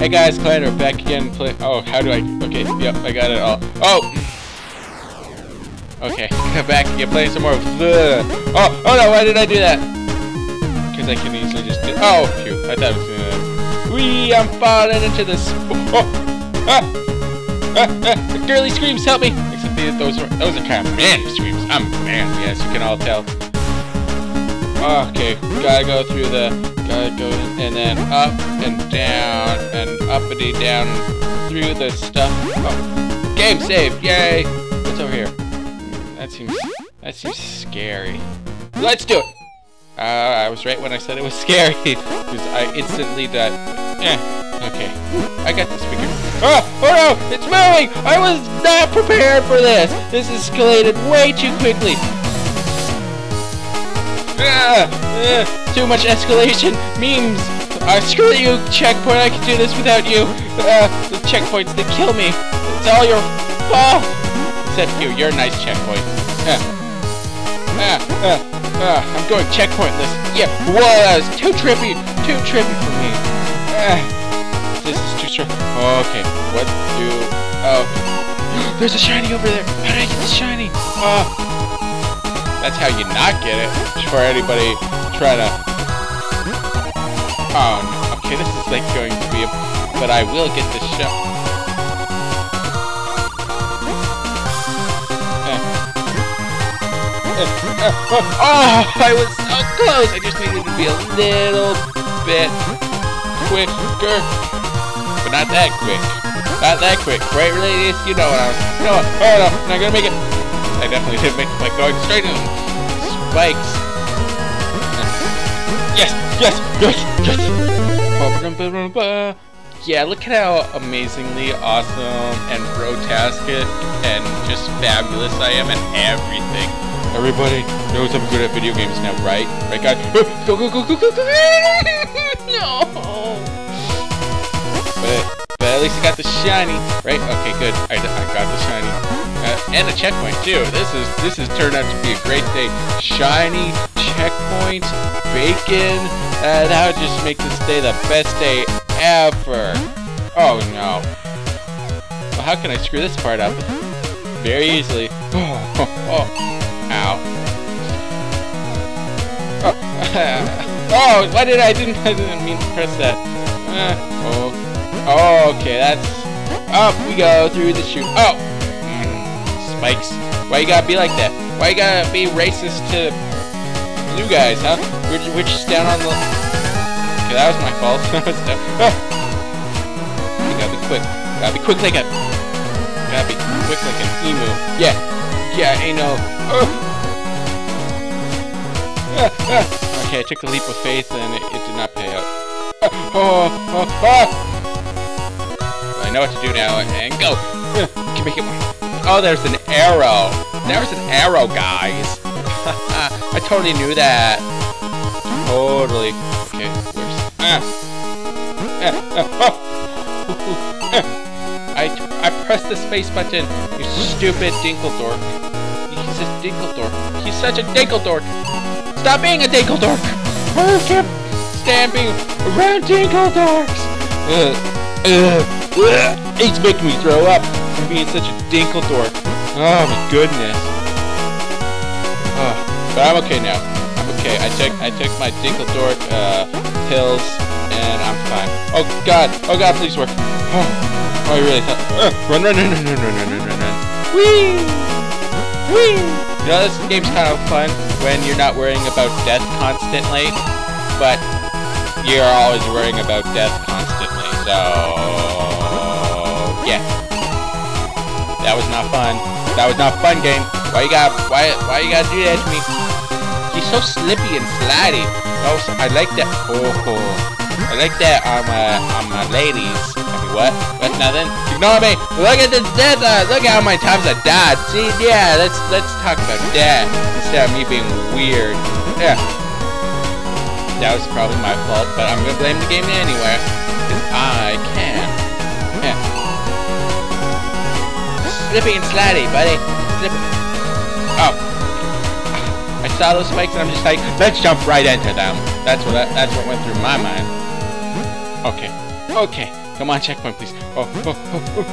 Hey guys, Clan, we're back again. Play. Oh, how do I? Okay, yep, I got it all. Oh. Okay, come back again. Playing some more. Oh, oh no! Why did I do that? Because I can easily just. Do oh, phew! I thought it was gonna. Wee! I'm falling into this. Oh, ah, ah, ah, the girly screams, help me! Except those are those are kind of man screams. I'm man. Yes, you can all tell. Okay, gotta go through the, gotta go and then up and down and uppity down through the stuff. Oh, game saved! Yay! What's over here? That seems, that seems scary. Let's do it. Uh, I was right when I said it was scary because I instantly died. Eh, okay. I got this figure. Oh, oh no! It's moving! I was not prepared for this! This escalated way too quickly. Ah, uh, too much escalation. Memes. Uh, screw you, checkpoint. I can do this without you. Uh, the checkpoints, they kill me. It's all your fault. Except you. You're a nice checkpoint. Uh, uh, uh, uh, I'm going checkpointless. Yeah, whoa, that was too trippy. Too trippy for me. Uh, this is too trippy. okay, what do... Oh. There's a shiny over there. How did I get the shiny? Oh. That's how you not get it. For anybody trying to... Oh, okay, this is like going to be a... But I will get the shot. Oh, I was so close! I just needed to be a little bit quicker. But not that quick. Not that quick. Right, ladies? You know what I'm... You know what? Oh, no. I'm not gonna make it. I definitely did make like going straight in spikes. Yes, yes, yes, yes. Yeah, look at how amazingly awesome and brotastic and just fabulous I am at everything. Everybody knows I'm good at video games now, right? Right, guys? Go, go, go, go, go, go! no! But, but at least I got the shiny, right? Okay, good. I, I got the shiny. Uh, and a checkpoint too. This is this has turned out to be a great day. Shiny checkpoint, bacon. Uh, that would just make this day the best day ever. Oh no. Well, how can I screw this part up? Very easily. Oh, oh, oh. Ow. Oh. oh, why did I didn't I didn't mean to press that. Uh, oh. oh, okay, that's up we go through the chute. Oh, Spikes. Why you gotta be like that? Why you gotta be racist to blue guys, huh? Which, which is down on the... Okay, that was my fault. You gotta be quick. Gotta be quick like a... Gotta be quick like an emu. Yeah. Yeah, ain't no... Okay, I took a leap of faith and it, it did not pay out. I know what to do now, and go! Can make it more. Oh, there's an arrow. There's an arrow, guys. I totally knew that. Totally. Okay, where's... Ah. I, I pressed the space button, you stupid dinkledork. He's a dinkledork. He's such a dinkledork. Stop being a dinkledork. I can't around dinkledorks. Ugh. Ugh. Ugh. He's making me throw up for being such a dinkledork. Oh my goodness. Oh, but I'm okay now. I'm okay. I took I took my dinkledork uh, pills and I'm fine. Oh god. Oh god, please work. Oh, I really. Uh, run, run, run, run, run, run, run, run, run. Whee! Whee! You know, this game's kind of fun when you're not worrying about death constantly, but you're always worrying about death constantly. So, That was not fun. That was not fun, game. Why you got why why you gotta do that to me? He's so slippy and oh, slidey. Oh, I like that. Oh, oh, I like that on my on my ladies. I mean, what? What? Nothing. Ignore me. Look at this death. Uh, look at how many times I died. See? Yeah. Let's let's talk about that instead of me being weird. Yeah. That was probably my fault, but I'm gonna blame the game anyway. Cause I can. Slippy and slidey, buddy. Slippy. Oh. I saw those spikes and I'm just like, let's jump right into them. That's what I, that's what went through my mind. Okay. Okay. Come on, checkpoint, please. Oh, oh, oh, oh,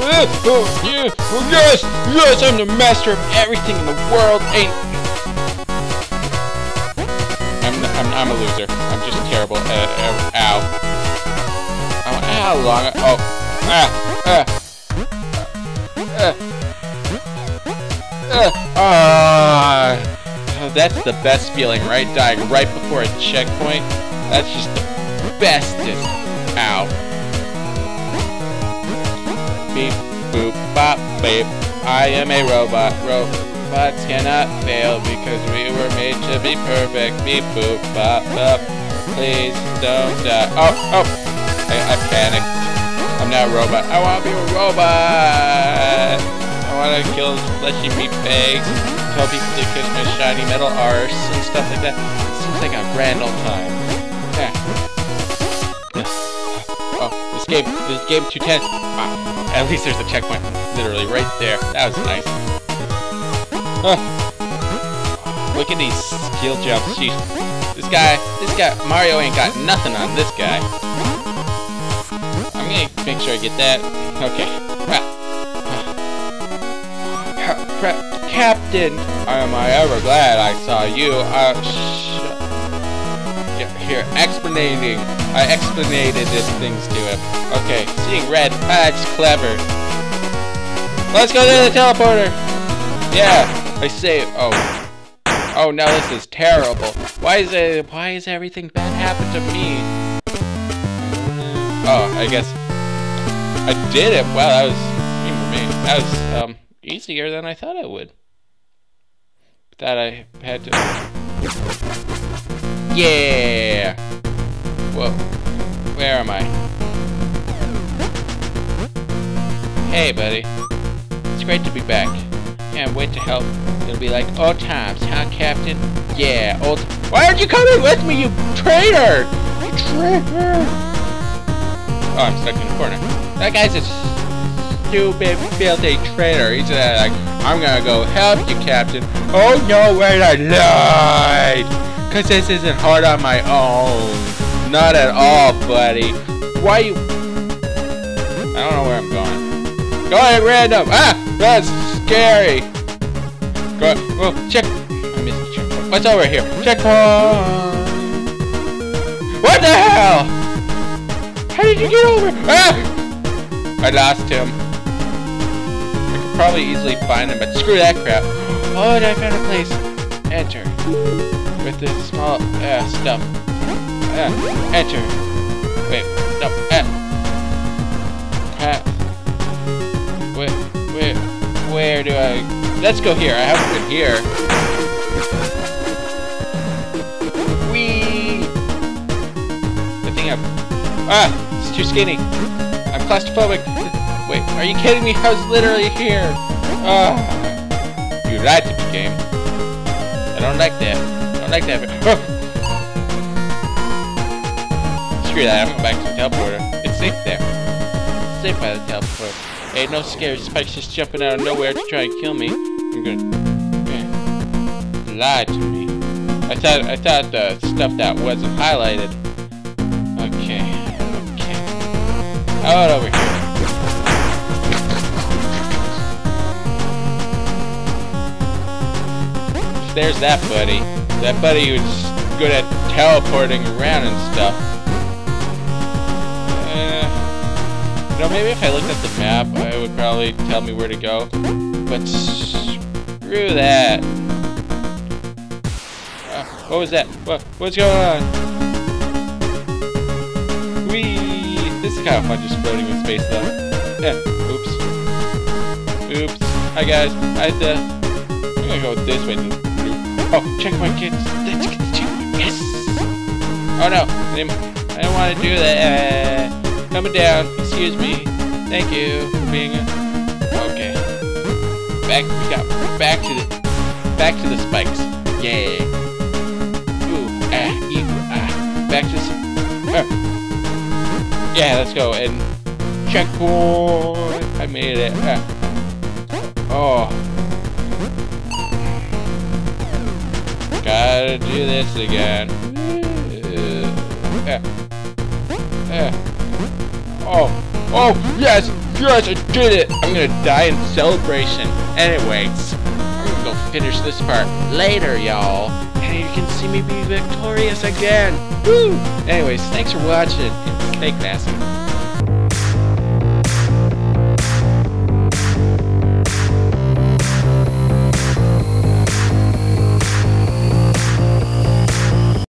oh, oh, yeah, oh, yes, yes, I'm the master of everything in the world. Ain't. I'm, I'm, I'm a loser. I'm just terrible. Uh, uh, ow. Oh, ow, long. Oh, ah, ah. uh, that's the best feeling, right? Dying right before a checkpoint. That's just the bestest. Ow. Beep, boop, bop, beep. I am a robot. Robots cannot fail because we were made to be perfect. Beep, boop, bop, bop. Please don't die. Oh, oh. I, I panicked. I'm not a robot. I want to be a robot. Want to kill fleshy meat pigs. Tell people to kiss my shiny metal arse and stuff like that. It seems like a grand old time. Yeah. Oh, this game, this game 210. Wow. Ah, at least there's a checkpoint, literally right there. That was nice. Huh. Look at these skill jumps. Jeez. This guy, this guy, Mario ain't got nothing on this guy. I'm gonna make sure I get that. Okay. Captain, am I ever glad I saw you. Uh, here, explanating. I explanated things to him. Okay, seeing red. That's clever. Let's go to the teleporter. Yeah, I say. Oh, oh, now this is terrible. Why is it? Why is everything bad happen to me? Oh, I guess I did it. Wow, that was for me. That was um easier than I thought it would. That I had to. Yeah! Whoa. Where am I? Hey, buddy. It's great to be back. Can't wait to help. It'll be like old times, huh, Captain? Yeah, old... Why aren't you coming with me, you traitor? You traitor! Oh, I'm stuck in the corner. That guy's a stupid, filthy traitor. He's like, I'm gonna go help you, Captain. Oh, no, wait, I lied! Cause this isn't hard on my own. Not at all, buddy. Why you... I don't know where I'm going. Go ahead, random! Ah! That's scary! Go... Oh, check... I missed the checkpoint. What's over here? Checkpoint! What the hell? How did you get over? Ah! I lost him. Probably easily find them, but screw that crap. Oh, and I found a place. Enter with this small uh, stuff. Uh, enter. Wait, no, uh. Uh, where, where, where do I... Let's go here. I haven't been here. Whee! The thing I'm... Ah! It's too skinny. I'm claustrophobic. Are you kidding me? I was literally here. Ah! You lied to me, game. I don't like that Don't like that. Oh. Screw that, I'm going back to the teleporter. It's safe there. It's safe by the teleporter. Ain't no scary spikes just jumping out of nowhere to try and kill me. I'm gonna... Yeah. Lie to me. I thought I thought the stuff that wasn't highlighted. Okay. Okay. How about over here? There's that buddy. That buddy who's good at teleporting around and stuff. Uh, you know, maybe if I looked at the map, it would probably tell me where to go. But screw that. Uh, what was that? What? What's going on? Whee! This is kind of fun just floating in space though. Yeah. Oops. Oops. Hi guys. I had to... I'm gonna go this way. Oh, checkpoint, kids. Let's get the checkpoint. Yes! Oh no, I didn't, I didn't want to do that. Uh, coming down. Excuse me. Thank you for being a... Okay. Back, we got back to the, back to the spikes. Yeah. Ooh, ah, ew, ah. Back to the, uh. Yeah, let's go. And checkpoint. I made it. Ah. Oh. Gotta do this again. Uh, oh, oh, yes, yes, I did it. I'm gonna die in celebration. Anyways, I'm gonna go finish this part later, y'all. And you can see me be victorious again. Woo! Anyways, thanks for watching. Stay classy.